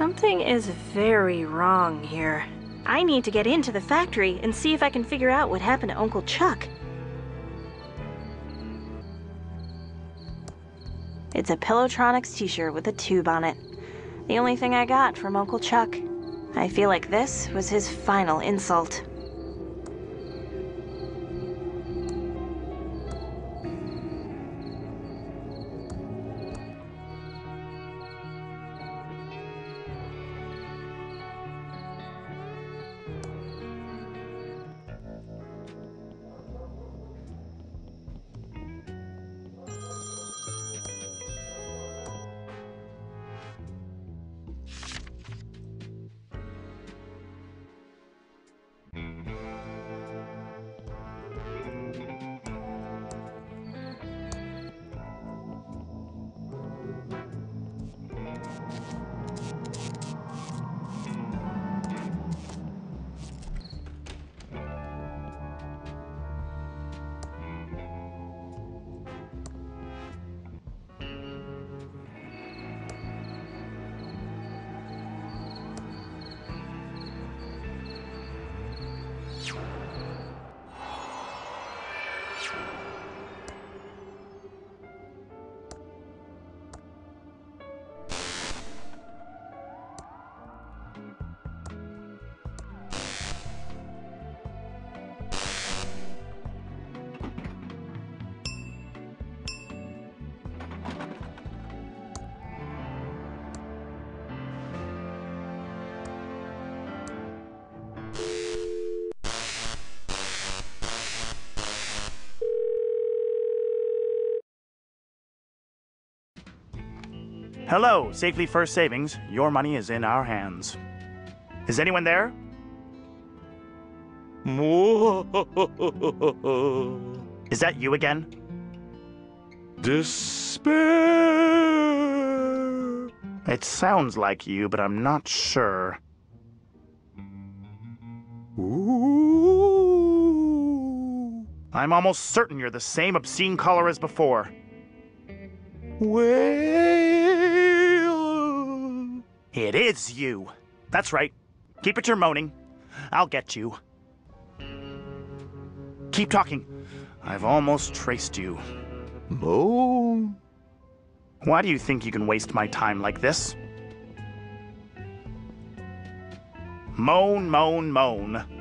Something is very wrong here. I need to get into the factory and see if I can figure out what happened to Uncle Chuck. It's a Pillowtronics t-shirt with a tube on it. The only thing I got from Uncle Chuck. I feel like this was his final insult. Hello, Safely First Savings. Your money is in our hands. Is anyone there? Is that you again? Despair. It sounds like you, but I'm not sure. Ooh. I'm almost certain you're the same obscene caller as before. Well. It is you. That's right. Keep it your moaning. I'll get you. Keep talking. I've almost traced you. Moan. Why do you think you can waste my time like this? Moan, moan, moan.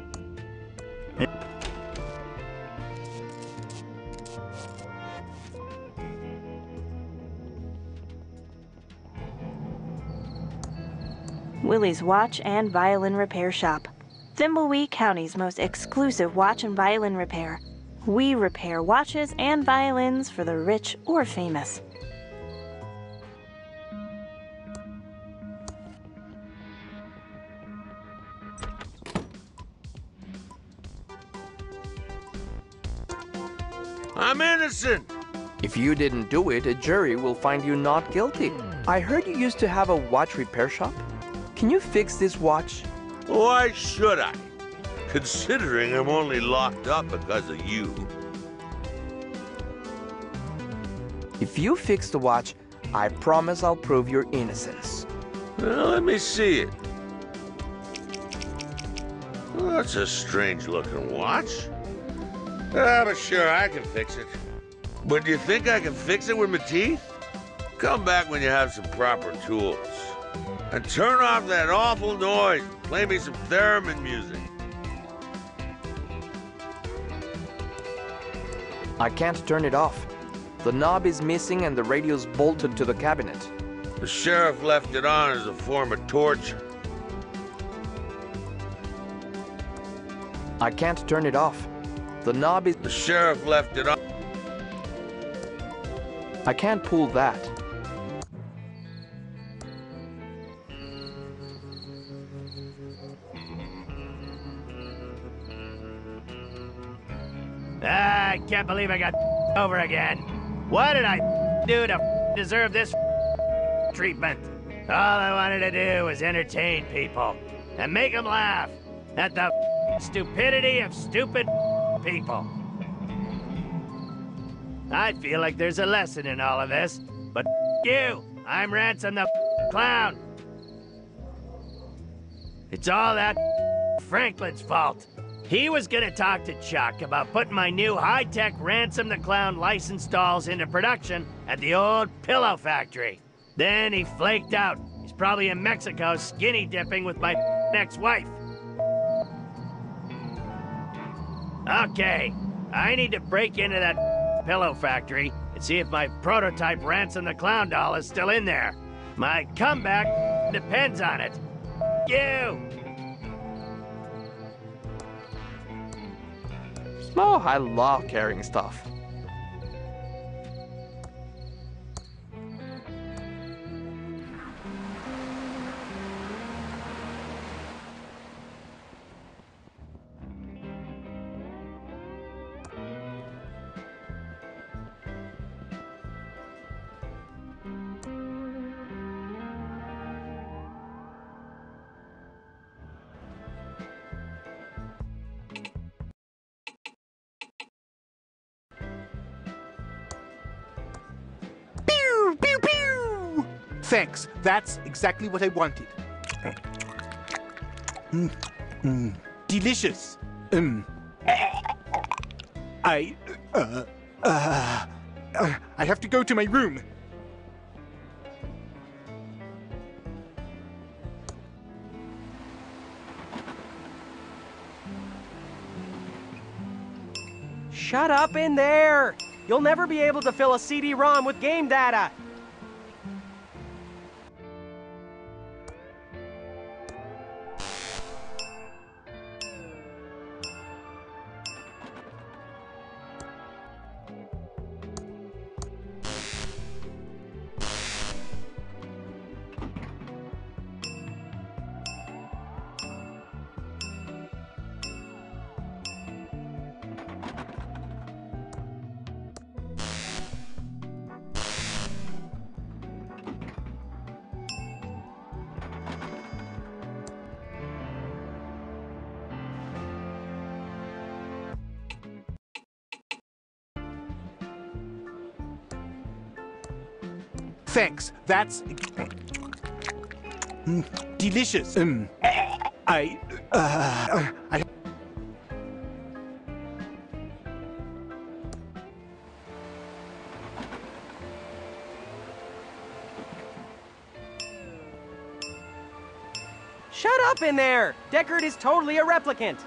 Willie's Watch and Violin Repair Shop. Thimbleweed County's most exclusive watch and violin repair. We repair watches and violins for the rich or famous. I'm innocent. If you didn't do it, a jury will find you not guilty. I heard you used to have a watch repair shop. Can you fix this watch? Why should I? Considering I'm only locked up because of you. If you fix the watch, I promise I'll prove your innocence. Well, let me see it. Well, that's a strange looking watch. Ah, but sure, I can fix it. But do you think I can fix it with my teeth? Come back when you have some proper tools. And turn off that awful noise. Play me some theremin music. I can't turn it off. The knob is missing and the radio's bolted to the cabinet. The sheriff left it on as a form of torture. I can't turn it off. The knob is... The sheriff left it on. I can't pull that. Can't believe I got over again. What did I do to deserve this treatment? All I wanted to do was entertain people and make them laugh at the stupidity of stupid people. I feel like there's a lesson in all of this, but you, I'm Ransom the Clown. It's all that Franklin's fault. He was gonna talk to Chuck about putting my new high-tech Ransom the Clown license dolls into production at the old pillow factory. Then he flaked out. He's probably in Mexico skinny dipping with my ex-wife. Okay, I need to break into that pillow factory and see if my prototype Ransom the Clown doll is still in there. My comeback depends on it. You! Oh, I love carrying stuff. Thanks. That's exactly what I wanted. Mm, mm, delicious. Um, I, uh, uh, uh, I have to go to my room. Shut up in there! You'll never be able to fill a CD-ROM with game data! Thanks. That's Mm, delicious. Um, I, uh, I. Shut up in there! Deckard is totally a replicant!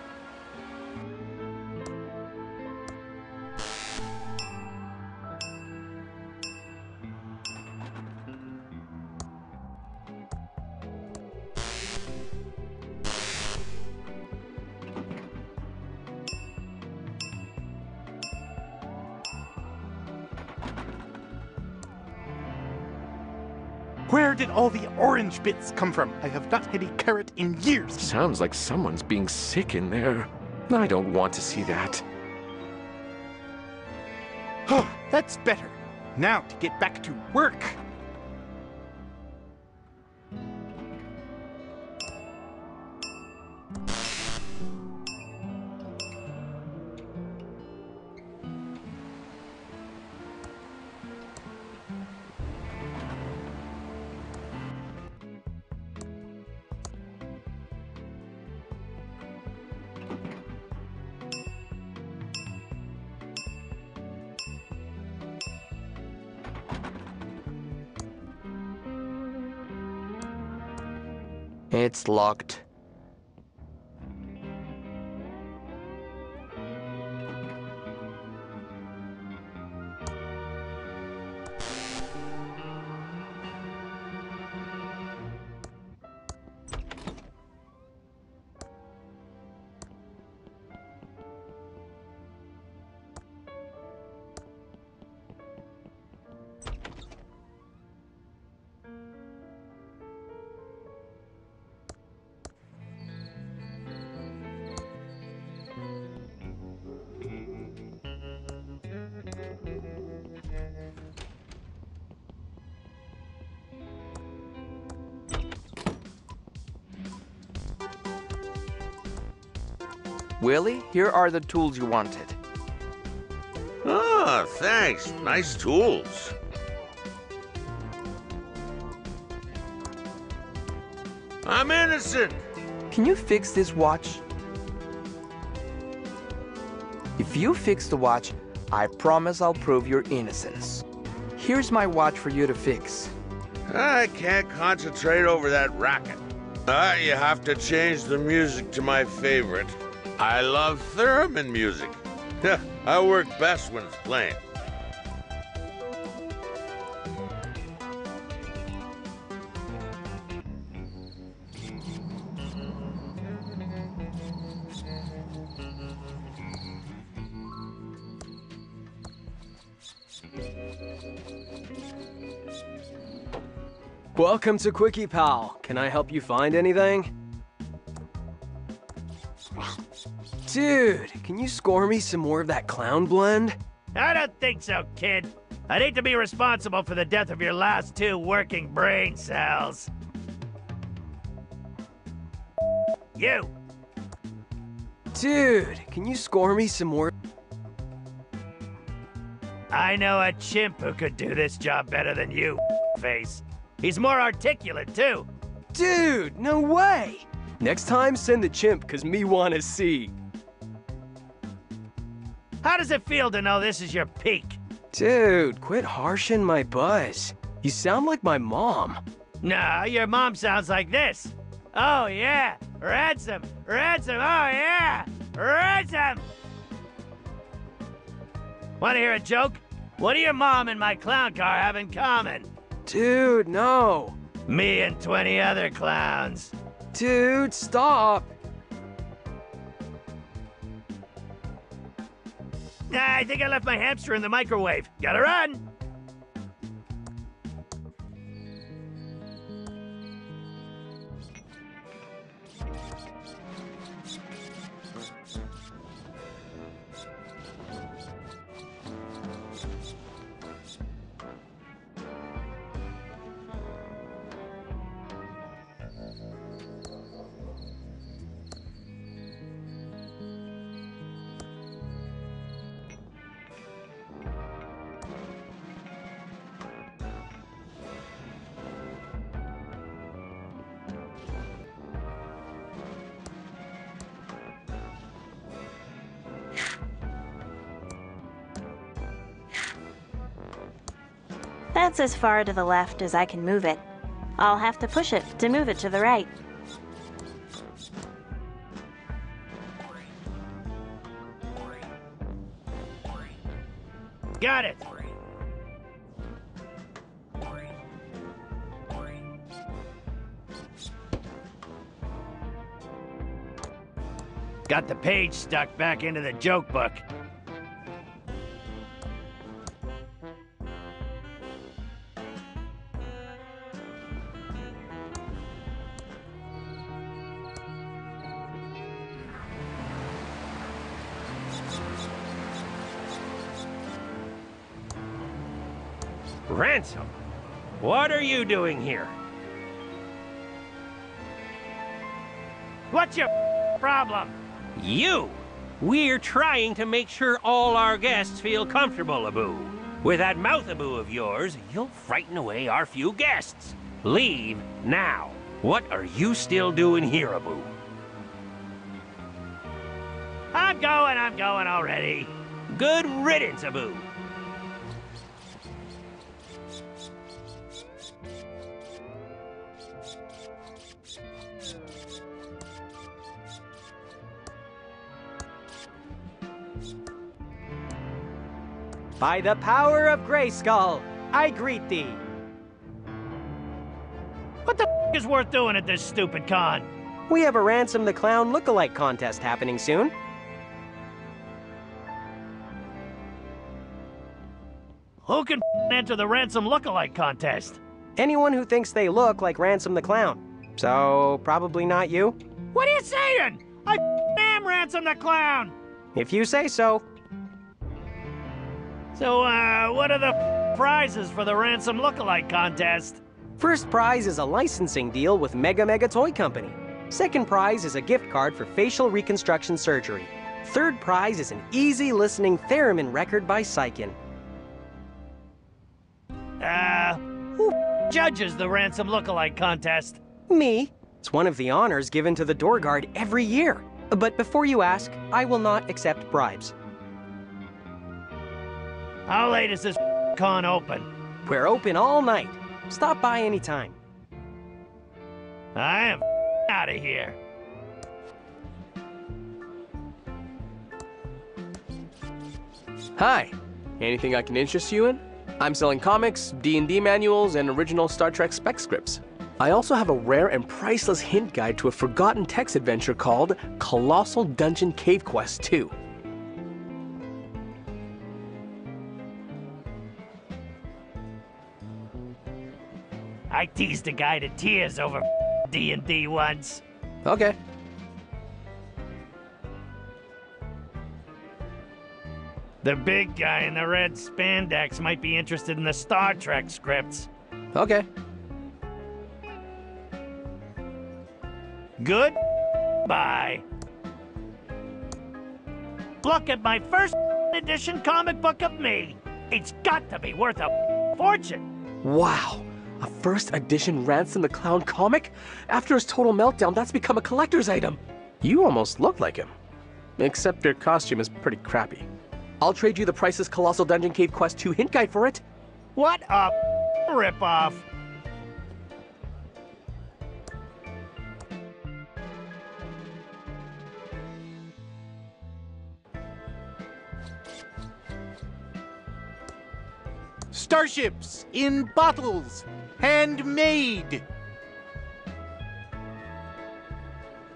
All the orange bits come from? I have not had a carrot in years. Sounds like someone's being sick in there. I don't want to see that. Oh, that's better. Now to get back to work. Locked. Willie, here are the tools you wanted. Ah, thanks. Nice tools. I'm innocent. can you fix this watch? If you fix the watch, I promise I'll prove your innocence. Here's my watch for you to fix. I can't concentrate over that racket. Ah, you have to change the music to my favorite. I love theremin music. I work best when it's playing. Welcome to Quickie Pal. Can I help you find anything? Dude, can you score me some more of that clown blend? I don't think so, kid. I'd hate to be responsible for the death of your last two working brain cells. You! Dude, can you score me some more? I know a chimp who could do this job better than you, face. He's more articulate, too. Dude, no way! Next time, send the chimp, cause me wanna see. How does it feel to know this is your peak? Dude, quit harshing my buzz. You sound like my mom. Nah, your mom sounds like this. Oh, yeah. Ransom. Ransom. Oh, yeah. Ransom. Want to hear a joke? What do your mom and my clown car have in common? Dude, no. Me and 20 other clowns. Dude, stop. I think I left my hamster in the microwave. Gotta run. That's as far to the left as I can move it. I'll have to push it to move it to the right. Got it. Got the page stuck back into the joke book. Ransom, what are you doing here? What's your problem? You! We're trying to make sure all our guests feel comfortable, Abu. With that mouth Abu of yours, you'll frighten away our few guests. Leave now. What are you still doing here, Abu? I'm going, I'm going already. Good riddance, Abu. By the power of Grayskull, I greet thee. What the f is worth doing at this stupid con? We have a Ransom the Clown look-alike contest happening soon. Who can f enter the ransom lookalike contest? Anyone who thinks they look like Ransom the Clown. So, probably not you? What are you saying? I f am Ransom the Clown! If you say so. So, uh, what are the prizes for the ransom lookalike contest? First prize is a licensing deal with Mega Mega Toy Company. Second prize is a gift card for facial reconstruction surgery. Third prize is an easy listening theremin record by Sykin. Uh, who judges the ransom lookalike contest? Me? It's one of the honors given to the door guard every year. But before you ask, I will not accept bribes. How late is this con open? We're open all night. Stop by anytime. I am out of here. Hi. Anything I can interest you in? I'm selling comics, D&D manuals, and original Star Trek spec scripts. I also have a rare and priceless hint guide to a forgotten text adventure called Colossal Dungeon Cave Quest 2. I teased a guy to tears over D&D once. Okay. The big guy in the red spandex might be interested in the Star Trek scripts. Okay. Good? Bye. Look at my first edition comic book of me. It's got to be worth a fortune. Wow. A first edition Ransom the Clown comic? After his total meltdown, that's become a collector's item. You almost look like him. Except your costume is pretty crappy. I'll trade you the priceless Colossal Dungeon Cave Quest 2 hint guide for it. What a ripoff. Starships in bottles, handmade.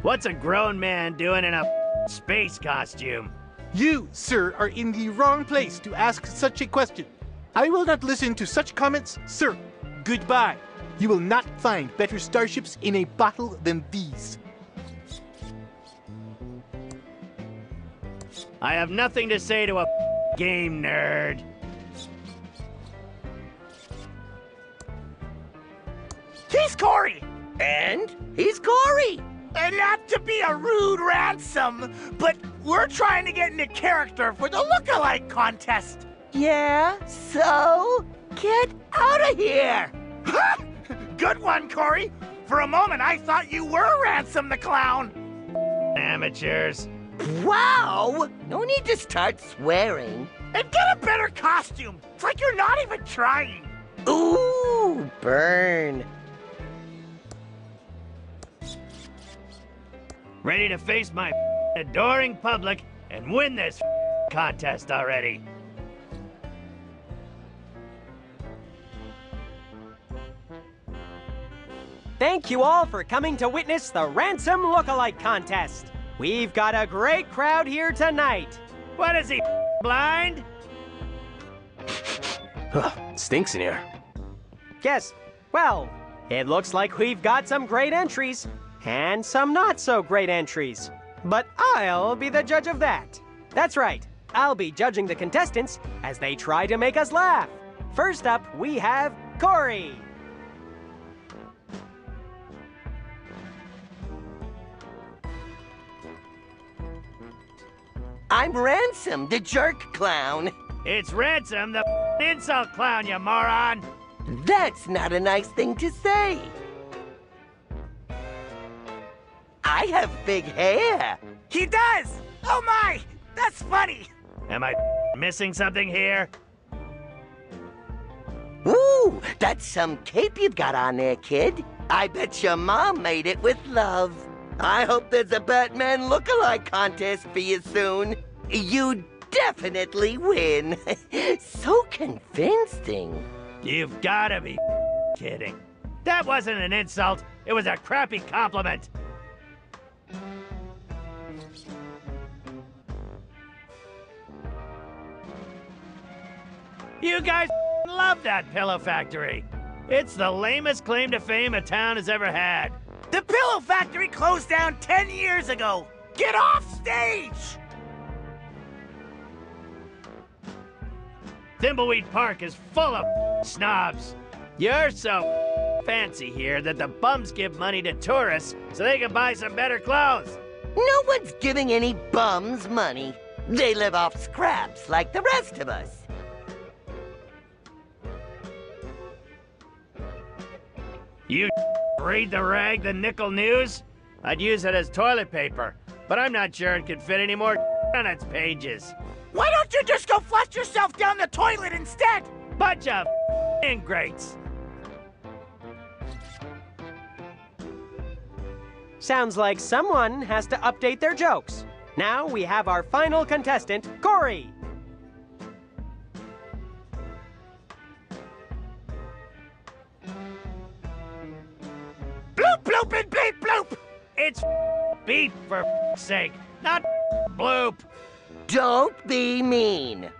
What's a grown man doing in a space costume? You, sir, are in the wrong place to ask such a question. I will not listen to such comments, sir. Goodbye. You will not find better starships in a bottle than these. I have nothing to say to a game nerd. He's Corey! And he's Corey! And not to be a rude ransom, but we're trying to get into character for the look-alike contest. Yeah? So? Get out of here! Good one, Corey! For a moment, I thought you were Ransom the Clown! Amateurs. Wow! No need to start swearing. And get a better costume! It's like you're not even trying! Ooh, burn. Ready to face my adoring public and win this contest already. Thank you all for coming to witness the Ransom Lookalike Contest. We've got a great crowd here tonight. What is he, blind? Huh, Stinks in here. Yes, well, it looks like we've got some great entries and some not so great entries. But I'll be the judge of that. That's right, I'll be judging the contestants as they try to make us laugh. First up, we have Corey. I'm Ransom, the jerk clown. It's Ransom, the insult clown, you moron! That's not a nice thing to say. I have big hair. He does! Oh my! That's funny! Am I missing something here? Ooh, that's some cape you've got on there, kid. I bet your mom made it with love. I hope there's a Batman look-alike contest for you soon. You definitely win. so convincing. You've gotta be kidding. That wasn't an insult. It was a crappy compliment. You guys love that pillow factory. It's the lamest claim to fame a town has ever had. The Pillow Factory closed down 10 years ago. Get off stage! Thimbleweed Park is full of snobs. You're so fancy here that the bums give money to tourists so they can buy some better clothes. No one's giving any bums money. They live off scraps like the rest of us. You read the rag, the Nickel News? I'd use it as toilet paper, but I'm not sure it could fit any more on its pages. Why don't you just go flush yourself down the toilet instead? Bunch of ingrates. Sounds like someone has to update their jokes. Now we have our final contestant, Corey. Bloop, and bleep, bloop! It's beep for sake, not bloop. Don't be mean.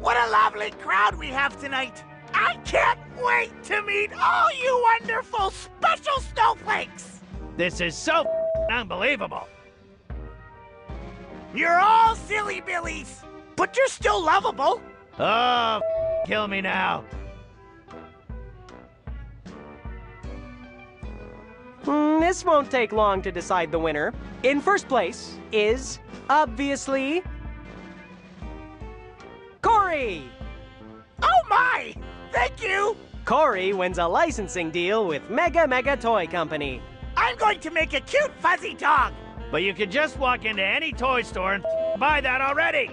What a lovely crowd we have tonight! I can't wait to meet all you wonderful special snowflakes! This is so unbelievable. You're all silly billies, but you're still lovable. Oh, kill me now. Hmm, this won't take long to decide the winner. In first place is, obviously, Corey! Oh my! Thank you! Corey wins a licensing deal with Mega Mega Toy Company. I'm going to make a cute fuzzy dog! But you could just walk into any toy store and buy that already.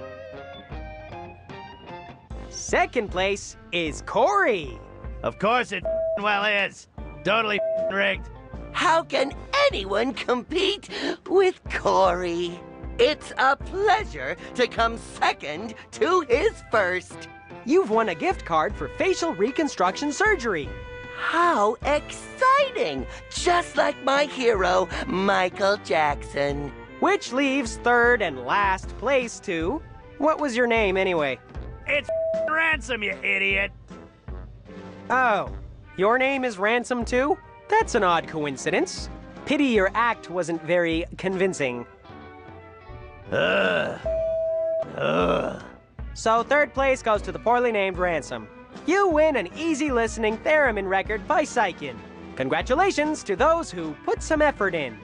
Second place is Corey. Of course it well is. Totally rigged. How can anyone compete with Corey? It's a pleasure to come second to his first. You've won a gift card for facial reconstruction surgery. How exciting! Just like my hero, Michael Jackson. Which leaves third and last place to. What was your name anyway? It's Ransom, you idiot. Oh, your name is Ransom too? That's an odd coincidence. Pity your act wasn't very convincing. Ugh. Ugh. So third place goes to the poorly named Ransom. You win an easy listening theremin record by Sykin. Congratulations to those who put some effort in.